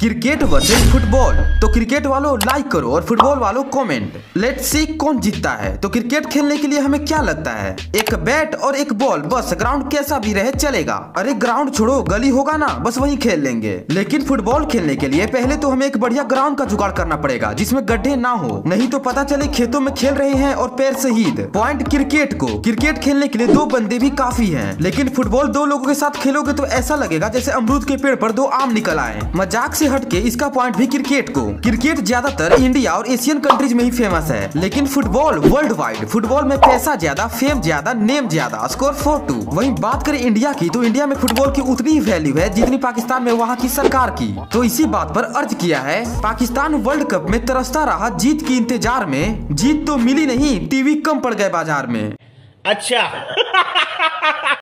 Cricket versus football. तो cricket वालों like करो और फुटबॉल वालों कमेंट लेट्स सी कौन जीतता है। तो क्रिकेट खेलने के लिए हमें क्या लगता है? एक बैट और एक बॉल बस ग्राउंड कैसा भी रहे, चलेगा। अरे ग्राउंड छोड़ो, गली होगा ना, बस वही खेल लेंगे। लेकिन फुटबॉल खेलने के लिए पहले तो हमें एक बढ़िया ग्राउंड का जुगाड़ करना पड़ेगा, जिसमें गड्ढे ना हो। नहीं तो पता चले खेतों में खेल रहे हैं और पैर शहीद। पॉइंट क्रिकेट को। क्रिकेट खेलने के लिए दो बंदे भी काफ़ी है। लेकिन फुटबॉल दो लोगों के साथ खेलोगे तो ऐसा लगेगा जैसे अमरूद के पेड़ पर दो आम निकल आए। मज़ाक से हटके इसका पॉइंट भी क्रिकेट को। क्रिकेट ज़्यादातर इंडिया और एशियन कंट्रीज़ में ही फ़ेमस है। लेकिन फुटबॉल वर्ल्ड वाइड फुटबॉल में पैसा ज़्यादा फेम ज़्यादा नेम ज़्यादा स्कोर फोर टू वही बात करें इंडिया की तो इंडिया में फुटबॉल की उतनी ही वैल्यू है जितनी पाकिस्तान में वहाँ की सरकार की। तो इसी बात पर अर्ज़ किया है, पाकिस्तान वर्ल्ड कप में तरसता रहा जीत की इंतज़ार में। जीत तो मिली नहीं टीवी कम पड़ गए बाज़ार में। अच्छा।